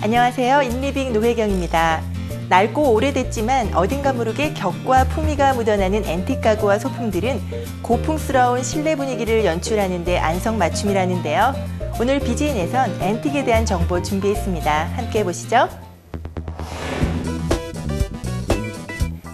안녕하세요. 인리빙 노혜경입니다. 낡고 오래됐지만 어딘가 모르게 격과 품위가 묻어나는 앤틱 가구와 소품들은 고풍스러운 실내 분위기를 연출하는 데 안성맞춤이라는데요. 오늘 비지인에선 antique에 대한 정보 준비했습니다. 함께 보시죠.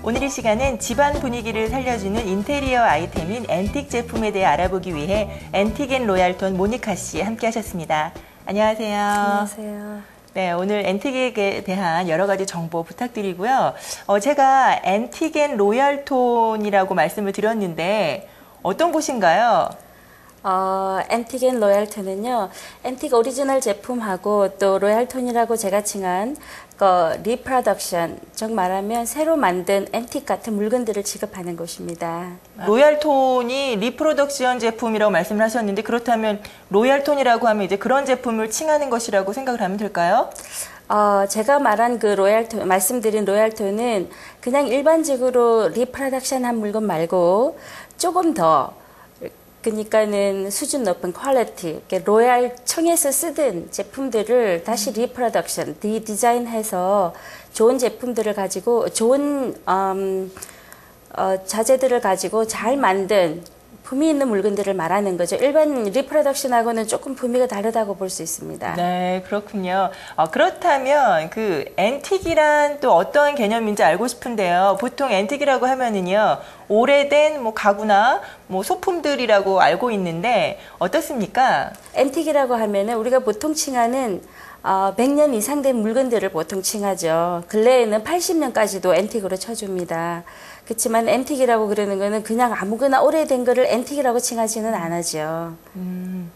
오늘 이 시간은 집안 분위기를 살려주는 인테리어 아이템인 앤틱 제품에 대해 알아보기 위해 앤틱 앤 로얄톤 모니카 씨 함께 하셨습니다. 안녕하세요. 안녕하세요. 네, 오늘 antique에 대한 여러 가지 정보 부탁드리고요. 어, 제가 앤틱 앤 로얄톤이라고 말씀을 드렸는데 어떤 곳인가요? 어, 앤틱 앤 로얄톤은요, 앤틱 오리지널 제품하고 또 로얄톤이라고 제가 칭한 그 reproduction, 즉 말하면 새로 만든 앤틱 같은 물건들을 취급하는 곳입니다. 로얄톤이 reproduction 제품이라고 말씀을 하셨는데 그렇다면 로얄톤이라고 하면 이제 그런 제품을 칭하는 것이라고 생각을 하면 될까요? 어, 제가 말한 그 로얄톤, 말씀드린 로얄톤은 그냥 일반적으로 reproduction 한 물건 말고 조금 더 그러니까는 수준 높은 quality, royal 층에서 쓰던 제품들을 다시 reproduction, redesign해서 좋은 제품들을 가지고 좋은 음, 어, 자재들을 가지고 잘 만든 품위 있는 물건들을 말하는 거죠. 일반 reproduction하고는 조금 품위가 다르다고 볼 수 있습니다. 네, 그렇군요. 어, 그렇다면 그 antique이란 또 어떤 개념인지 알고 싶은데요. 보통 antique이라고 하면은요. 오래된 뭐 가구나 뭐 소품들이라고 알고 있는데 어떻습니까? antique이라고 하면은 우리가 보통 칭하는 어, 100년 이상 된 물건들을 보통 칭하죠. 근래에는 80년까지도 antique으로 쳐줍니다. 그렇지만 antique이라고 그러는 거는 그냥 아무거나 오래된 거를 antique이라고 칭하지는 않죠. 음.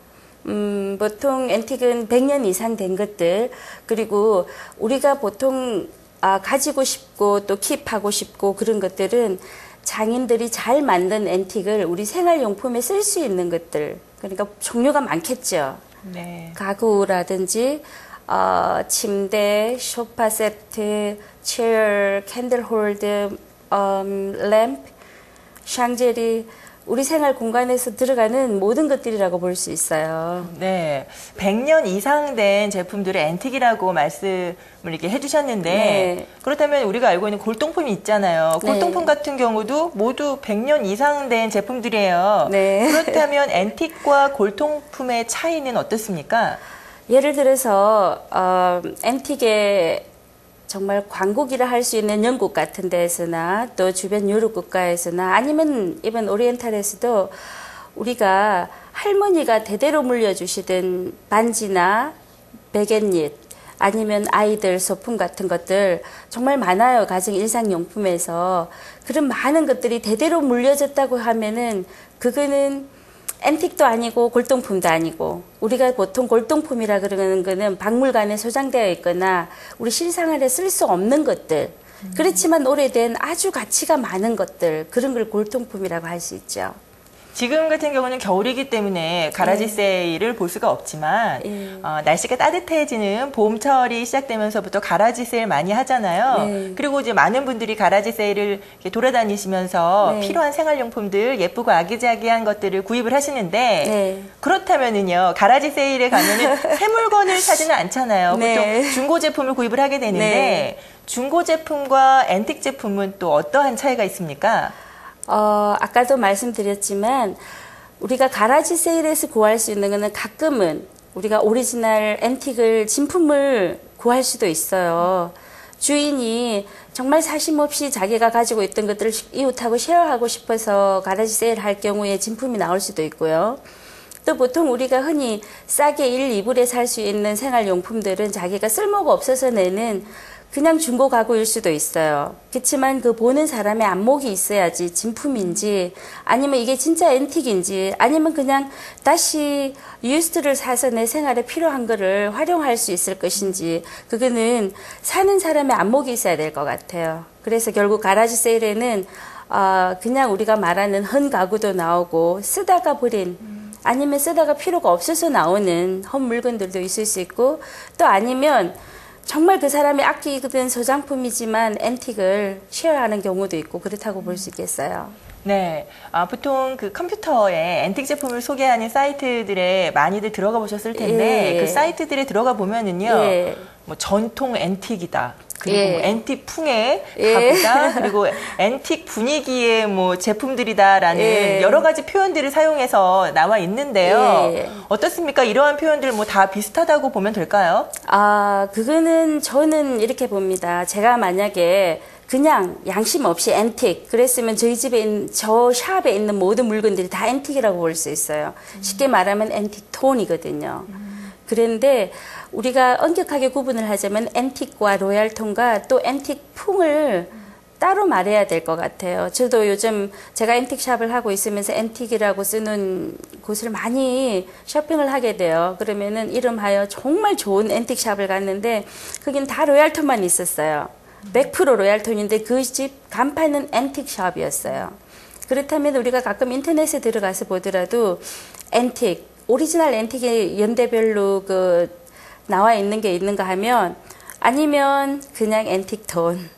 음, 보통 antique은 100년 이상 된 것들, 그리고 우리가 보통 아, 가지고 싶고 또 keep하고 싶고 그런 것들은 장인들이 잘 만든 antique을 우리 생활용품에 쓸 수 있는 것들, 그러니까 종류가 많겠죠. 네. 가구라든지 어, 침대, 소파 세트, chair, candle holder, 음, 램프, 샹제리, 우리 생활 공간에서 들어가는 모든 것들이라고 볼 수 있어요. 네. 100년 이상 된 제품들을 앤틱이라고 말씀을 이렇게 해주셨는데, 네. 그렇다면 우리가 알고 있는 골동품이 있잖아요. 네. 골동품 네. 같은 경우도 모두 100년 이상 된 제품들이에요. 네. 그렇다면 앤틱과 골동품의 차이는 어떻습니까? 예를 들어서, 어, 앤틱의 정말 광국이라 할 수 있는 영국 같은 데에서나 또 주변 유럽 국가에서나 아니면 이번 오리엔탈에서도 우리가 할머니가 대대로 물려주시던 반지나 베갯잎 아니면 아이들 소품 같은 것들 정말 많아요. 가정 일상용품에서. 그런 많은 것들이 대대로 물려졌다고 하면은 그거는 앤틱도 아니고 골동품도 아니고 우리가 보통 골동품이라 그러는 거는 박물관에 소장되어 있거나 우리 실생활에 쓸 수 없는 것들. 그렇지만 오래된 아주 가치가 많은 것들. 그런 걸 골동품이라고 할 수 있죠. 지금 같은 경우는 겨울이기 때문에 가라지 네. 세일을 볼 수가 없지만 네. 어, 날씨가 따뜻해지는 봄철이 시작되면서부터 가라지 세일 많이 하잖아요. 네. 그리고 이제 많은 분들이 가라지 세일을 돌아다니시면서 네. 필요한 생활용품들 예쁘고 아기자기한 것들을 구입을 하시는데 네. 그렇다면은요 가라지 세일에 가면은 새 물건을 사지는 않잖아요. 네. 보통 중고 제품을 구입을 하게 되는데 중고 제품과 앤틱 제품은 또 어떠한 차이가 있습니까? 어, 아까도 말씀드렸지만 우리가 garage sale에서 구할 수 있는 거는 가끔은 우리가 오리지널 antique을 진품을 구할 수도 있어요. 주인이 정말 사심 없이 자기가 가지고 있던 것들을 이웃하고 share하고 싶어서 garage sale 할 경우에 진품이 나올 수도 있고요. 또 보통 우리가 흔히 싸게 1, 2불에 살 수 있는 생활용품들은 자기가 쓸모가 없어서 내는 그냥 중고 가구일 수도 있어요. 그렇지만 그 보는 사람의 안목이 있어야지 진품인지 아니면 이게 진짜 앤틱인지 아니면 그냥 다시 유스트를 사서 내 생활에 필요한 거를 활용할 수 있을 것인지 그거는 사는 사람의 안목이 있어야 될 것 같아요. 그래서 결국 가라지 세일에는 어, 그냥 우리가 말하는 헌 가구도 나오고 쓰다가 버린 아니면 쓰다가 필요가 없어서 나오는 헌 물건들도 있을 수 있고 또 아니면 정말 그 사람이 아끼던 소장품이지만 antique을 share하는 경우도 있고 그렇다고 볼 수 있겠어요. 네. 아, 보통 그 컴퓨터에 앤틱 제품을 소개하는 사이트들에 많이들 들어가 보셨을 텐데 예. 그 사이트들에 들어가 보면은요. 예. 뭐 전통 antique이다. 그리고 예. 뭐 앤틱 풍의 예. 가구다. 그리고 앤틱 분위기의 뭐 제품들이다라는 예. 여러 가지 표현들을 사용해서 나와 있는데요. 예. 어떻습니까? 이러한 표현들 뭐 다 비슷하다고 보면 될까요? 아, 그거는 저는 이렇게 봅니다. 제가 만약에 그냥 양심 없이 앤틱 그랬으면 저희 집에 있는 저 shop에 있는 모든 물건들이 다 antique이라고 볼 수 있어요. 쉽게 말하면 앤틱 톤이거든요. 그런데 우리가 엄격하게 구분을 하자면 antique과 로얄톤과 또 앤틱 풍을 따로 말해야 될 것 같아요. 저도 요즘 제가 antique shop을 하고 있으면서 antique이라고 쓰는 곳을 많이 쇼핑을 하게 돼요. 그러면은 이름하여 정말 좋은 antique shop을 갔는데 거긴 다 royal tone만 있었어요. 100% royal tone인데 그 집 간판은 antique shop이었어요. 그렇다면 우리가 가끔 인터넷에 들어가서 보더라도 antique, original antique의 연대별로 그 나와 있는 게 있는가 하면 아니면 그냥 antique tone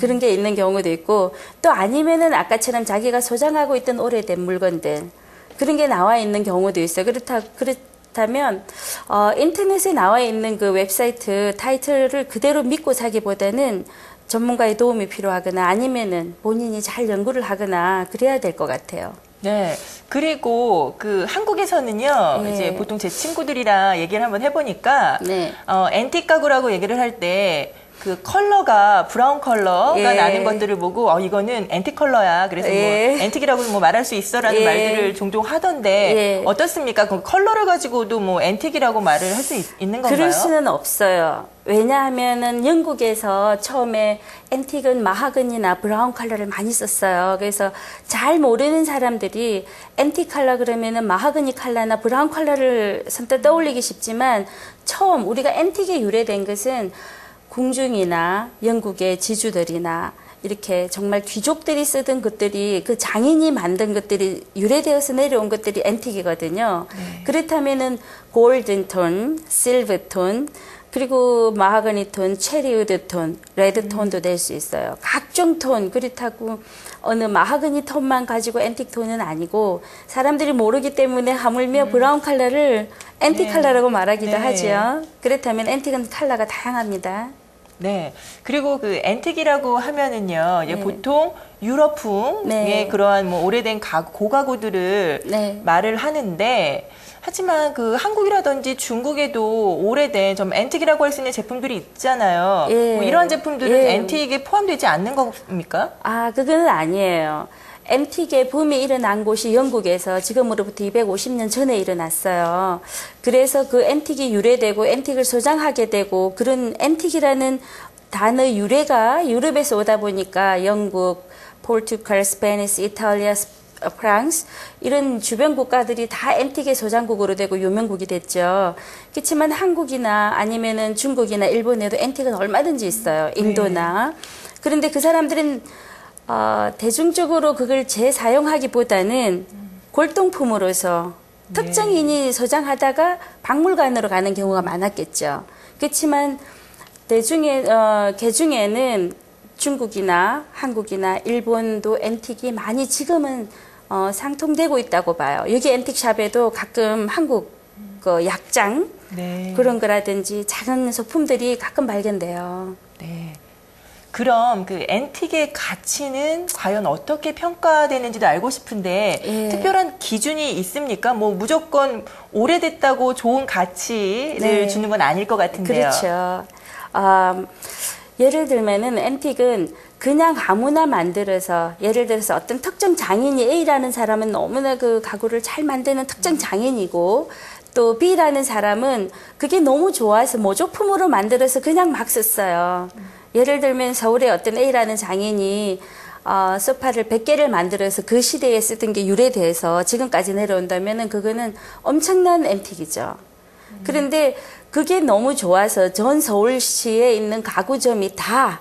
그런 게 있는 경우도 있고 또 아니면은 아까처럼 자기가 소장하고 있던 오래된 물건들 그런 게 나와 있는 경우도 있어요. 그렇다 그렇다면 어, 인터넷에 나와 있는 그 웹사이트 타이틀을 그대로 믿고 사기보다는 전문가의 도움이 필요하거나 아니면은 본인이 잘 연구를 하거나 그래야 될 것 같아요. 네. 그리고 그 한국에서는요, 예. 이제 보통 제 친구들이랑 얘기를 한번 해보니까, 네. 어, 앤틱 가구라고 얘기를 할 때, 그 컬러가 brown color가 예. 나는 것들을 보고 어 이거는 antique color야 그래서 예. 뭐 antique이라고 뭐 말할 수 있어라는 예. 말들을 종종 하던데 예. 어떻습니까? 그 컬러를 가지고도 뭐 antique이라고 말을 할 수 있는 건가요? 그럴 수는 없어요. 왜냐하면은 영국에서 처음에 antique은 mahogany나 brown color를 많이 썼어요. 그래서 잘 모르는 사람들이 antique color 그러면은 mahogany color나 brown color를 선뜻 떠올리기 쉽지만 처음 우리가 antique에 유래된 것은 궁중이나 영국의 지주들이나 이렇게 정말 귀족들이 쓰던 것들이 그 장인이 만든 것들이 유래되어서 내려온 것들이 antique이거든요. 그렇다면은 golden tone, silver tone, 그리고 mahogany tone, cherry wood tone, red tone도 될수 있어요. 각종 톤 그렇다고 어느 mahogany tone만 가지고 antique tone은 아니고 사람들이 모르기 때문에 하물며 brown color를 antique 네. color라고 말하기도 네. 하지요. 그렇다면 antique은 컬러가 다양합니다. 네. 그리고 그 antique이라고 하면은요, 네. 보통 유럽풍의 네. 그러한 뭐 오래된 가구, 고가구들을 네. 말을 하는데, 하지만 그 한국이라든지 중국에도 오래된 좀 antique이라고 할 수 있는 제품들이 있잖아요. 예. 뭐 이러한 제품들은 예. antique에 포함되지 않는 겁니까? 아, 그거는 아니에요. antique의 붐이 일어난 곳이 영국에서 지금으로부터 250년 전에 일어났어요. 그래서 그 antique이 유래되고 antique을 소장하게 되고 그런 antique이라는 단어 유래가 유럽에서 오다 보니까 영국, 포르투갈, Spanish, 이탈리아, 스- 어, 프랑스 이런 주변 국가들이 다 앤틱의 소장국으로 되고 유명국이 됐죠. 그렇지만 한국이나 아니면은 중국이나 일본에도 앤틱은 얼마든지 있어요. 인도나. 그런데 그 사람들은 어, 대중적으로 그걸 재사용하기보다는 골동품으로서 특정인이 소장하다가 박물관으로 가는 경우가 많았겠죠. 그렇지만 대중에 어, 개중에는 중국이나 한국이나 일본도 앤틱이 많이 지금은 어, 상통되고 있다고 봐요. 여기 앤틱샵에도 가끔 한국 그 약장 네. 그런 거라든지 작은 소품들이 가끔 발견돼요. 네. 그럼 그 앤틱의 가치는 과연 어떻게 평가되는지도 알고 싶은데 예. 특별한 기준이 있습니까? 뭐 무조건 오래됐다고 좋은 가치를 네. 주는 건 아닐 것 같은데요. 그렇죠. 음, 예를 들면은 앤틱은 그냥 아무나 만들어서 예를 들어서 어떤 특정 장인이 A라는 사람은 너무나 그 가구를 잘 만드는 특정 장인이고 또 B라는 사람은 그게 너무 좋아서 모조품으로 만들어서 그냥 막 썼어요. 예를 들면 서울의 어떤 A라는 장인이 어, 소파를 100개를 만들어서 그 시대에 쓰던 게 유래돼서 지금까지 내려온다면 은 그거는 엄청난 앤틱이죠. 그런데 그게 너무 좋아서 전 서울시에 있는 가구점이 다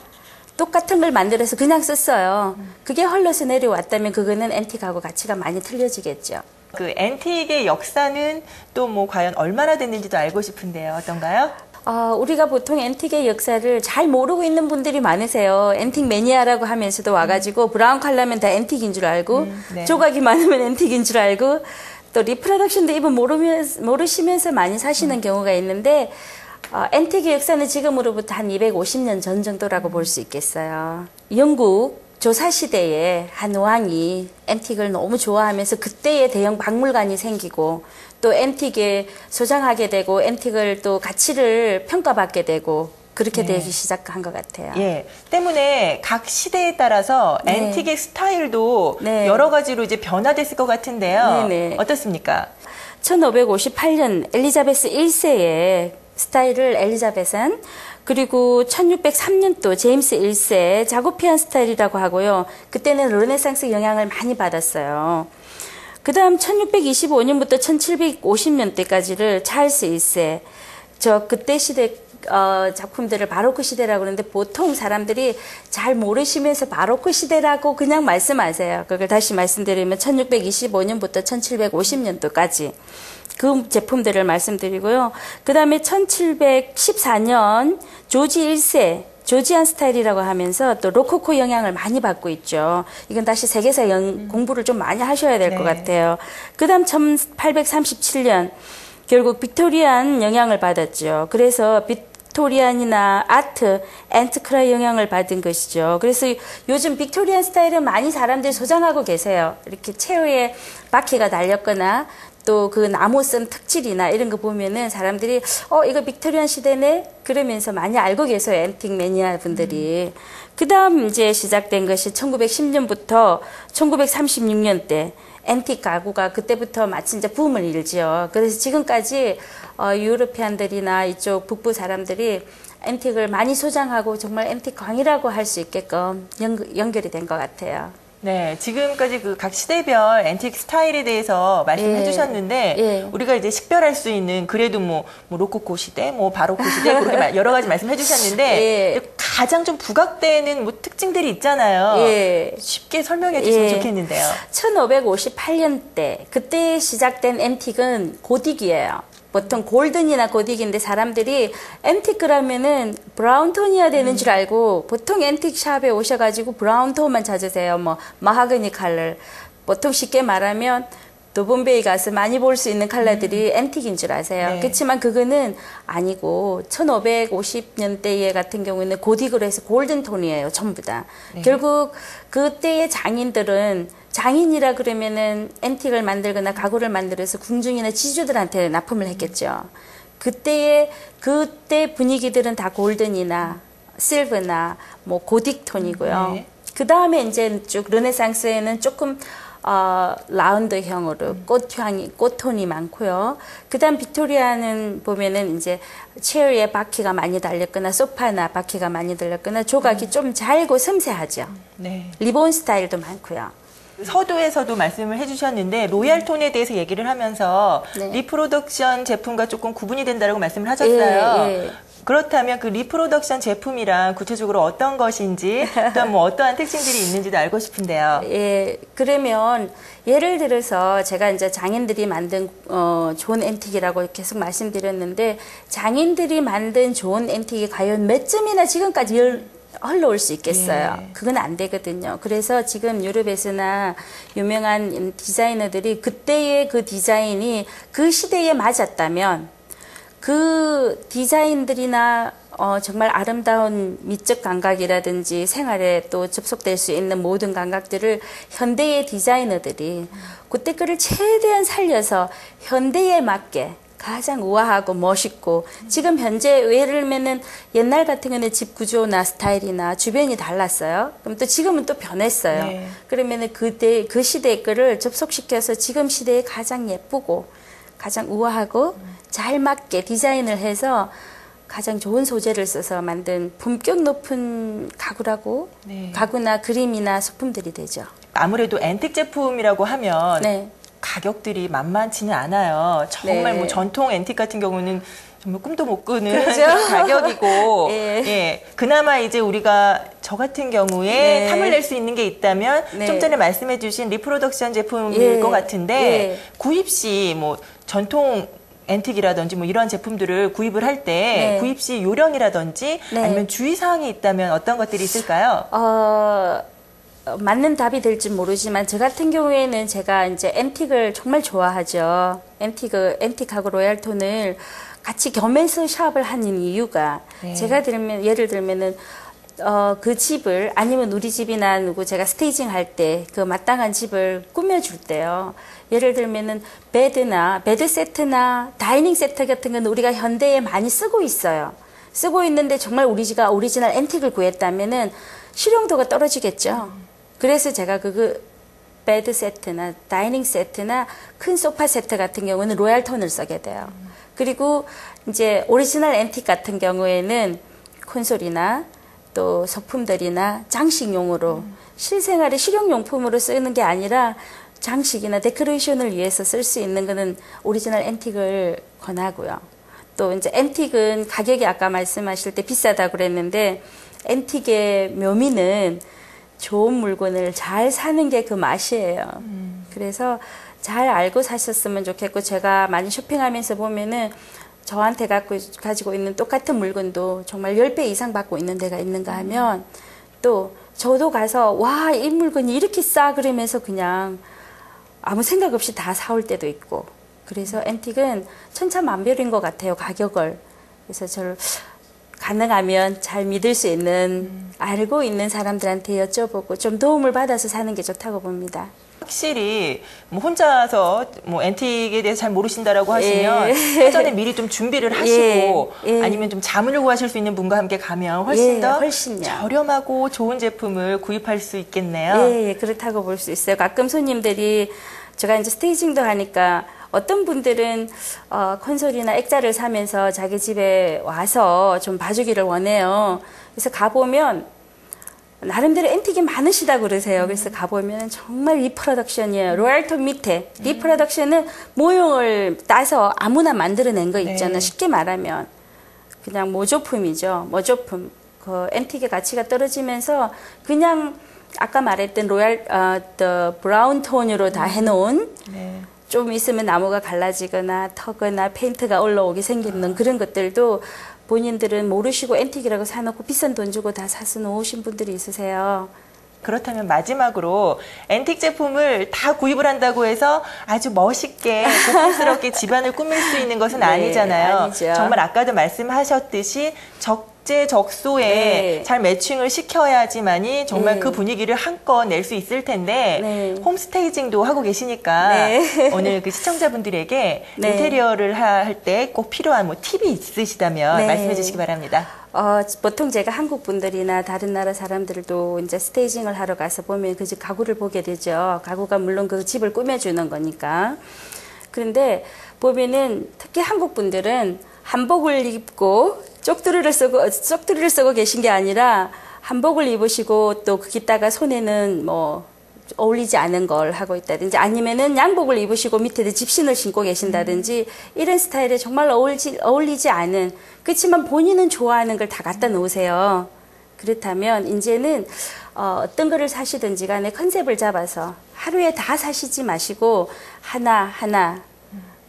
똑같은 걸 만들어서 그냥 썼어요. 그게 흘러서 내려왔다면 그거는 antique하고 가치가 많이 틀려지겠죠. 그 antique의 역사는 또 뭐 과연 얼마나 됐는지도 알고 싶은데요. 어떤가요? 어, 우리가 보통 antique의 역사를 잘 모르고 있는 분들이 많으세요. antique mania라고 하면서도 와가지고 brown color면 다 antique인 줄 알고 음, 네. 조각이 많으면 antique인 줄 알고 또 리프로덕션도 입은 모르면서, 모르시면서 많이 사시는 경우가 있는데 어, 앤틱의 역사는 지금으로부터 한 250년 전 정도라고 볼 수 있겠어요. 영국 조사 시대에 한 왕이 앤틱을 너무 좋아하면서 그때의 대형 박물관이 생기고 또 앤틱에 소장하게 되고 앤틱을 또 가치를 평가받게 되고 그렇게 네. 되기 시작한 것 같아요. 예. 때문에 각 시대에 따라서 네. 앤틱의 스타일도 네. 여러 가지로 이제 변화됐을 것 같은데요. 네, 네. 어떻습니까? 1558년 엘리자베스 1세의 스타일을 엘리자베산 그리고 1603년도 제임스 1세 자고피안 스타일이라고 하고요. 그때는 르네상스 영향을 많이 받았어요. 그 다음 1625년부터 1750년대까지를 찰스 1세 저 그때 시대 어, 작품들을 바로크 시대라고 그러는데 보통 사람들이 잘 모르시면서 바로크 시대라고 그냥 말씀하세요. 그걸 다시 말씀드리면 1625년부터 1750년도까지 그 제품들을 말씀드리고요. 그 다음에 1714년 조지 1세 Georgian style이라고 하면서 또 로코코 영향을 많이 받고 있죠. 이건 다시 세계사 영, 공부를 좀 많이 하셔야 될것 네. 같아요. 그 다음 1837년 결국 Victorian 영향을 받았죠. 그래서 Victorian이나 Arts and Craft 영향을 받은 것이죠. 그래서 요즘 Victorian style은 많이 사람들이 소장하고 계세요. 이렇게 체어에 바퀴가 달렸거나 또 그 나무 쓴 특질이나 이런 거 보면은 사람들이 어 이거 Victorian 시대네 그러면서 많이 알고 계세요 antique mania 분들이 그 다음 이제 시작된 것이 1910년부터 1936년대 앤틱 가구가 그때부터 마치 이제 붐을 일지요. 그래서 지금까지 어, European들이나 이쪽 북부 사람들이 antique을 많이 소장하고 정말 앤틱 광이라고 할 수 있게끔 연, 연결이 된 것 같아요. 네, 지금까지 그 각 시대별 antique style에 대해서 말씀해 예. 주셨는데 예. 우리가 이제 식별할 수 있는 그래도 뭐, 뭐 로코코 시대, 뭐 바로크 시대 그렇게 말- 여러 가지 말씀해 주셨는데 예. 가장 좀 부각되는 뭐 특징들이 있잖아요. 예. 쉽게 설명해 주시면 예. 좋겠는데요. 1558년대 그때 시작된 antique은 고딕이에요. 보통 golden이나 고딕인데 사람들이 앤틱 그러면은 brown tone이어야 되는 줄 알고 보통 antique shop에 오셔가지고 brown tone만 찾으세요. 뭐 mahogany color. 보통 쉽게 말하면 도본베이 가서 많이 볼 수 있는 컬러들이 앤틱인 줄 아세요. 네. 그렇지만 그거는 아니고 1550년대에 같은 경우에는 고딕으로 해서 골든 톤이에요. 전부 다. 결국 그때의 장인들은 장인이라 그러면은 앤틱을 만들거나 가구를 만들어서 궁중이나 지주들한테 납품을 했겠죠. 그때의 그때 분위기들은 다 골든이나 실버나 뭐 Gothic tone이고요. 네. 그 다음에 이제 쭉 르네상스에는 조금 어, 라운드형으로 꽃향이 꽃톤이 많고요. 그다음 빅토리아는 보면은 이제 체어에 바퀴가 많이 달렸거나 소파나 바퀴가 많이 달렸거나 조각이 좀 잘고 섬세하죠. 네. ribbon style도 많고요. 서두에서도 말씀을 해주셨는데 royal tone에 대해서 얘기를 하면서 네. reproduction 제품과 조금 구분이 된다고 말씀을 하셨어요. 예, 예. 그렇다면 그 reproduction 제품이랑 구체적으로 어떤 것인지 또한 뭐 어떠한 특징들이 있는지도 알고 싶은데요. 예, 그러면 예를 들어서 제가 이제 장인들이 만든 어, 좋은 antique이라고 계속 말씀드렸는데 장인들이 만든 좋은 antique이 과연 몇 점이나 지금까지 열, 흘러올 수 있겠어요. 예. 그건 안 되거든요. 그래서 지금 유럽에서나 유명한 디자이너들이 그때의 그 디자인이 그 시대에 맞았다면 그 디자인들이나 어, 정말 아름다운 미적 감각이라든지 생활에 또 접속될 수 있는 모든 감각들을 현대의 디자이너들이 그때 거를 최대한 살려서 현대에 맞게 가장 우아하고 멋있고 지금 현재 예를 들면은 옛날 같은 경우는 집 구조나 스타일이나 주변이 달랐어요. 그럼 또 지금은 또 변했어요. 네. 그러면은 그때 그 시대의 거를 접속시켜서 지금 시대에 가장 예쁘고 가장 우아하고 잘 맞게 디자인을 해서 가장 좋은 소재를 써서 만든 품격 높은 가구라고 네. 가구나 그림이나 소품들이 되죠. 아무래도 앤틱 제품이라고 하면 네. 가격들이 만만치는 않아요. 정말 네. 뭐 전통 앤틱 같은 경우는 정말 꿈도 못 꾸는 그렇죠. 가격이고, 예. 예. 그나마 이제 우리가 저 같은 경우에 네. 탐을 낼 수 있는 게 있다면 네. 좀 전에 말씀해 주신 reproduction 제품일 예. 것 같은데 예. 구입 시 뭐 전통 antique이라든지 뭐 이런 제품들을 구입을 할때 네. 구입 시 요령이라든지 네. 아니면 주의사항이 있다면 어떤 것들이 있을까요? 어, 어, 맞는 답이 될지 모르지만 저 같은 경우에는 제가 이제 antique을 정말 좋아하죠. antique, antique하고 royal tone을 같이 겸해서 샵을 하는 이유가 네. 제가 들면 예를 들면은 어, 그 집을 아니면 우리 집이나 누구 제가 staging 할 때 그 마땅한 집을 꾸며줄 때요. 예를 들면은 bed나 bed 세트나 dining 세트 같은 건 우리가 현대에 많이 쓰고 있어요. 쓰고 있는데 정말 우리 집가 오리지널 antique을 구했다면은 실용도가 떨어지겠죠. 그래서 제가 그, 그 bed 세트나 dining 세트나 큰 소파 세트 같은 경우는 royal tone을 쓰게 돼요. 그리고 이제 오리지널 앤틱 같은 경우에는 콘솔이나 또 소품들이나 장식용으로 실생활의 실용용품으로 쓰는 게 아니라 장식이나 데코레이션을 위해서 쓸 수 있는 거는 오리지널 antique을 권하고요. 또 이제 antique은 가격이 아까 말씀하실 때 비싸다고 그랬는데 antique의 묘미는 좋은 물건을 잘 사는 게 그 맛이에요. 그래서 잘 알고 사셨으면 좋겠고 제가 많이 쇼핑하면서 보면은 저한테 갖고 가지고 있는 똑같은 물건도 정말 10배 이상 받고 있는 데가 있는가 하면 또 저도 가서 와, 이 물건이 이렇게 싸 그러면서 그냥 아무 생각 없이 다 사올 때도 있고. 그래서 앤틱은 천차만별인 것 같아요 가격을. 그래서 저를 가능하면 잘 믿을 수 있는 알고 있는 사람들한테 여쭤보고 좀 도움을 받아서 사는 게 좋다고 봅니다. 확실히 뭐 혼자서 뭐 앤틱에 대해서 잘 모르신다라고 하시면 예. 사전에 미리 좀 준비를 하시고 예. 예. 아니면 좀 자문을 구하실 수 있는 분과 함께 가면 훨씬 예, 더 훨씬요. 저렴하고 좋은 제품을 구입할 수 있겠네요. 예, 예, 그렇다고 볼 수 있어요. 가끔 손님들이 제가 이제 staging도 하니까 어떤 분들은 어, 콘솔이나 액자를 사면서 자기 집에 와서 좀 봐주기를 원해요. 그래서 가보면 나름대로 antique이 많으시다 그러세요. 그래서 가보면 정말 reproduction이에요. royal tone 밑에 reproduction은 모형을 따서 아무나 만들어낸 거 있잖아요. 네. 쉽게 말하면 그냥 모조품이죠. 모조품. 그 antique의 가치가 떨어지면서 그냥 아까 말했던 royal 어, 더 brown tone으로 다 해놓은 네. 좀 있으면 나무가 갈라지거나 트거나 페인트가 올라오게 생기는 그런 것들도 본인들은 모르시고 antique이라고 사놓고 비싼 돈 주고 다 사서 놓으신 분들이 있으세요. 그렇다면 마지막으로 앤틱 제품을 다 구입을 한다고 해서 아주 멋있게 고풍스럽게 집안을 꾸밀 수 있는 것은 네, 아니잖아요. 아니죠. 정말 아까도 말씀하셨듯이 적 재 적소에 네. 잘 매칭을 시켜야지만이 정말 네. 그 분위기를 한껏 낼 수 있을 텐데 네. 홈스테이징도 하고 계시니까 네. 오늘 그 시청자분들에게 네. 인테리어를 할 때 꼭 필요한 뭐 팁이 있으시다면 네. 말씀해 주시기 바랍니다. 어, 보통 제가 한국 분들이나 다른 나라 사람들도 이제 스테이징을 하러 가서 보면 그 집 가구를 보게 되죠. 가구가 물론 그 집을 꾸며주는 거니까. 그런데 보면은 특히 한국 분들은 한복을 입고 쪽두리를 쓰고 쪽두리를 쓰고 계신 게 아니라 한복을 입으시고 또 거기다가 손에는 뭐 어울리지 않은 걸 하고 있다든지 아니면은 양복을 입으시고 밑에 집신을 신고 계신다든지 이런 스타일에 정말 어울지, 어울리지 않은 그렇지만 본인은 좋아하는 걸 다 갖다 놓으세요. 그렇다면 이제는 어, 어떤 거를 사시든지 간에 컨셉을 잡아서 하루에 다 사시지 마시고 하나 하나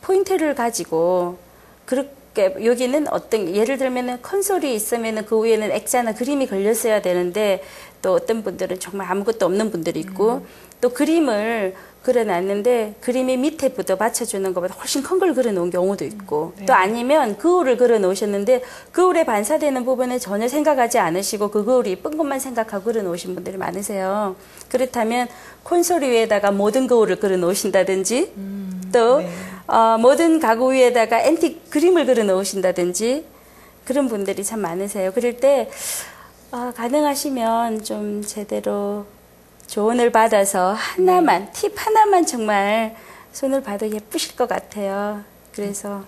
포인트를 가지고 그렇게 여기는 어떤 예를 들면은 컨솔이 있으면은 그 위에는 액자나 그림이 걸렸어야 되는데 또 어떤 분들은 정말 아무것도 없는 분들이 있고 또 그림을 그려놨는데 그림이 밑에 부터 받쳐주는 것보다 훨씬 큰 걸 그려놓은 경우도 있고 또 아니면 그울을 그려놓으셨는데 그울에 반사되는 부분을 전혀 생각하지 않으시고 그 그울이 이쁜 것만 생각하고 그려놓으신 분들이 많으세요. 그렇다면 콘솔 위에다가 모든 그울을 그려놓으신다든지 또 네. 어, 모든 가구 위에다가 앤틱 그림을 그려 놓으신다든지 그런 분들이 참 많으세요. 그럴 때 어, 가능하시면 좀 제대로 조언을 받아서 하나만 팁 하나만 정말 손을 봐도 예쁘실 것 같아요. 그래서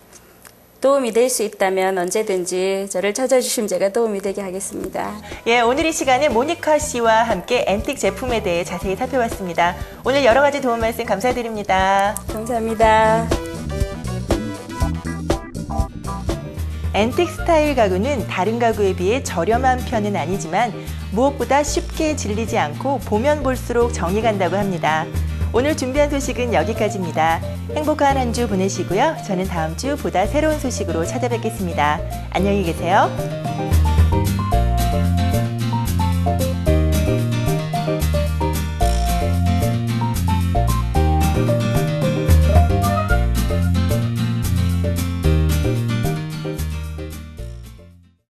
도움이 될 수 있다면 언제든지 저를 찾아주시면 제가 도움이 되게 하겠습니다. 예, 오늘 이 시간에 모니카 씨와 함께 앤틱 제품에 대해 자세히 살펴봤습니다. 오늘 여러 가지 도움 말씀 감사드립니다. 감사합니다. 앤틱 스타일 가구는 다른 가구에 비해 저렴한 편은 아니지만 무엇보다 쉽게 질리지 않고 보면 볼수록 정이 간다고 합니다. 오늘 준비한 소식은 여기까지입니다. 행복한 한 주 보내시고요. 저는 다음 주 보다 새로운 소식으로 찾아뵙겠습니다. 안녕히 계세요.